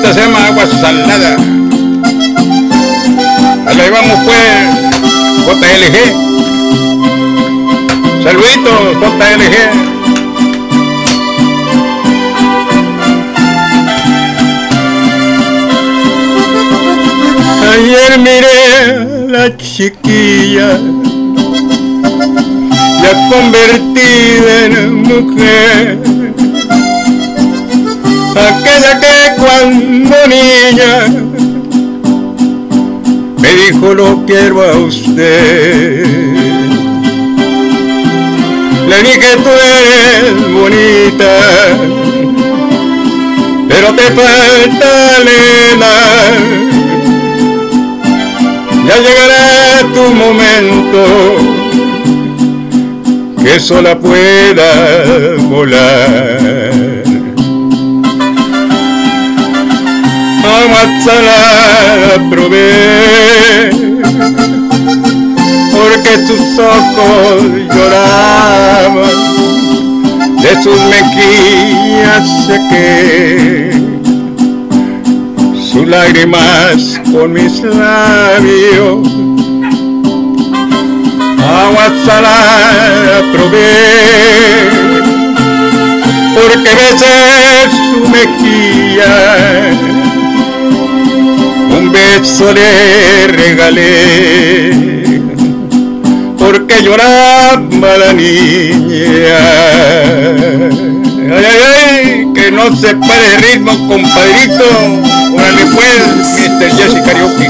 se llama Agua Salada. Ahí vamos pues, JLG. Saluditos, JLG. Ayer miré a la chiquilla ya convertida en mujer aquella que cuando niña me dijo lo quiero a usted. Le dije tú eres bonita, pero te falta lena. Ya llegará tu momento que sola pueda volar. La probé porque tus ojos lloraban de sus mejillas sequé. Sus lágrimas con mis labios agua salada probé porque besé su mejilla un beso le regalé, porque lloraba la niña. Ay, ay, ay, que no se puede ritmo, compadrito. Órale pues, Mr. Jesse Karaoke.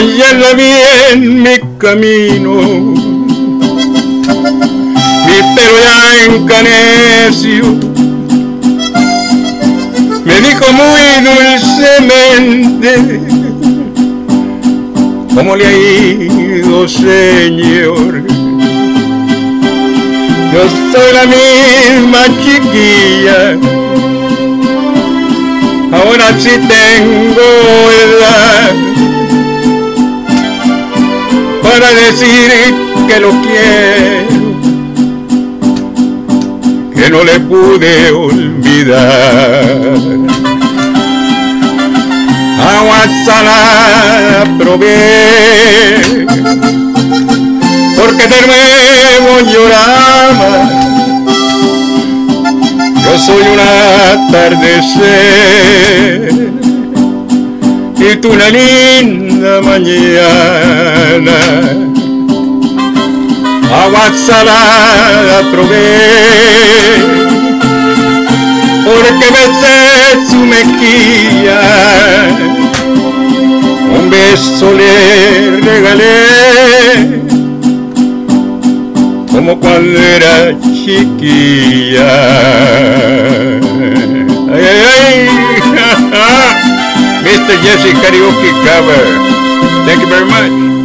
Ayer la vi en mi camino, mi pelo ya encaneció. Me dijo muy dulcemente, ¿cómo le ha ido, señor? Yo soy la misma chiquilla, ahora sí tengo edad decir que lo quiero, que no le pude olvidar. Agua salada probé, porque de nuevo lloraba. Yo soy un atardecer y tú una linda mañana. Agua salada probé, porque besé su mejilla, un beso le regalé, como cuando era chiquilla. Mr. Jesse Karaoke cover. Thank you very much.